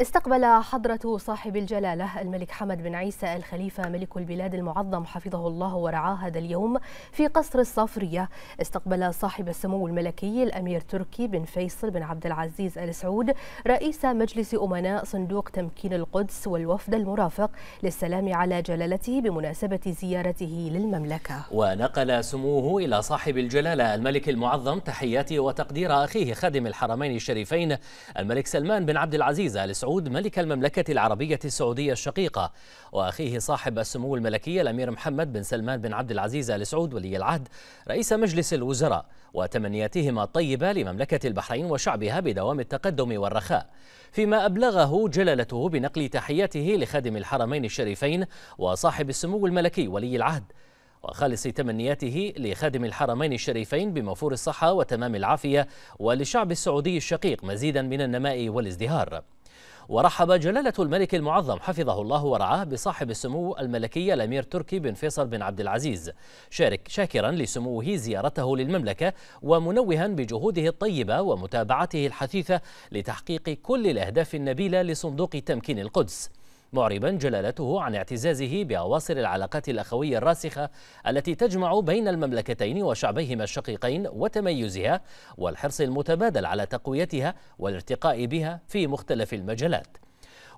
استقبل حضرة صاحب الجلالة الملك حمد بن عيسى الخليفة ملك البلاد المعظم حفظه الله ورعاه هذا اليوم في قصر الصافرية استقبل صاحب السمو الملكي الأمير تركي بن فيصل بن عبد العزيز آل سعود رئيس مجلس أمناء صندوق تمكين القدس والوفد المرافق للسلام على جلالته بمناسبة زيارته للمملكة. ونقل سموه إلى صاحب الجلالة الملك المعظم تحيات وتقدير أخيه خادم الحرمين الشريفين الملك سلمان بن عبد العزيز آل سعود. سعود ملك المملكة العربية السعودية الشقيقة وأخيه صاحب السمو الملكي الأمير محمد بن سلمان بن عبد العزيز آل سعود ولي العهد رئيس مجلس الوزراء وتمنياتهما الطيبة لمملكة البحرين وشعبها بدوام التقدم والرخاء. فيما أبلغه جلالته بنقل تحياته لخادم الحرمين الشريفين وصاحب السمو الملكي ولي العهد وخالص تمنياته لخادم الحرمين الشريفين بموفور الصحة وتمام العافية وللشعب السعودي الشقيق مزيدا من النماء والازدهار. ورحب جلالة الملك المعظم حفظه الله ورعاه بصاحب السمو الملكي الأمير تركي بن فيصل بن عبد العزيز شارك شاكرا لسموه زيارته للمملكة ومنوها بجهوده الطيبة ومتابعته الحثيثة لتحقيق كل الأهداف النبيلة لصندوق تمكين القدس. معربا جلالته عن اعتزازه بأواصر العلاقات الأخوية الراسخة التي تجمع بين المملكتين وشعبيهما الشقيقين وتميزها والحرص المتبادل على تقويتها والارتقاء بها في مختلف المجالات.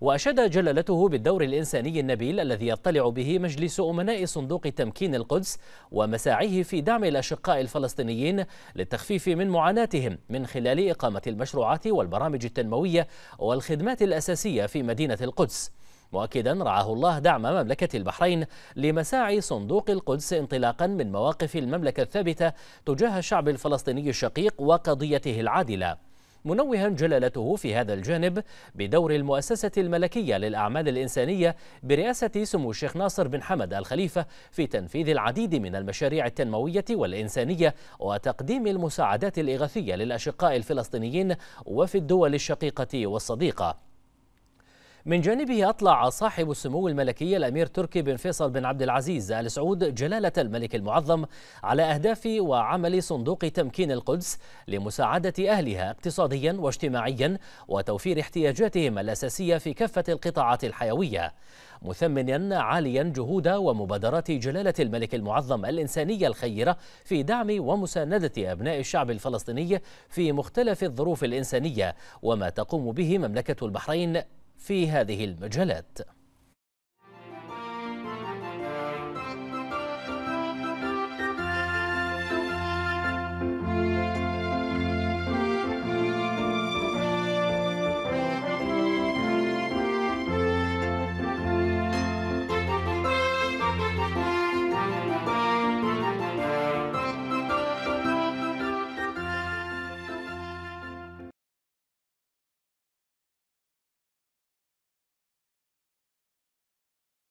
وأشاد جلالته بالدور الإنساني النبيل الذي يطلع به مجلس أمناء صندوق تمكين القدس ومساعيه في دعم الأشقاء الفلسطينيين للتخفيف من معاناتهم من خلال إقامة المشروعات والبرامج التنموية والخدمات الأساسية في مدينة القدس. مؤكدا رعاه الله دعم مملكة البحرين لمساعي صندوق القدس انطلاقا من مواقف المملكة الثابتة تجاه الشعب الفلسطيني الشقيق وقضيته العادلة. منوها جلالته في هذا الجانب بدور المؤسسة الملكية للأعمال الإنسانية برئاسة سمو الشيخ ناصر بن حمد الخليفة في تنفيذ العديد من المشاريع التنموية والإنسانية وتقديم المساعدات الإغاثية للأشقاء الفلسطينيين وفي الدول الشقيقة والصديقة. من جانبه أطلع صاحب السمو الملكي الأمير تركي بن فيصل بن عبد العزيز آل سعود جلالة الملك المعظم على أهداف وعمل صندوق تمكين القدس لمساعدة أهلها اقتصاديا واجتماعيا وتوفير احتياجاتهم الأساسية في كافة القطاعات الحيوية. مثمنا عاليا جهود ومبادرات جلالة الملك المعظم الإنسانية الخيرة في دعم ومساندة أبناء الشعب الفلسطيني في مختلف الظروف الإنسانية وما تقوم به مملكة البحرين في هذه المجالات.